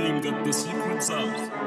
Redeem got the secrets out.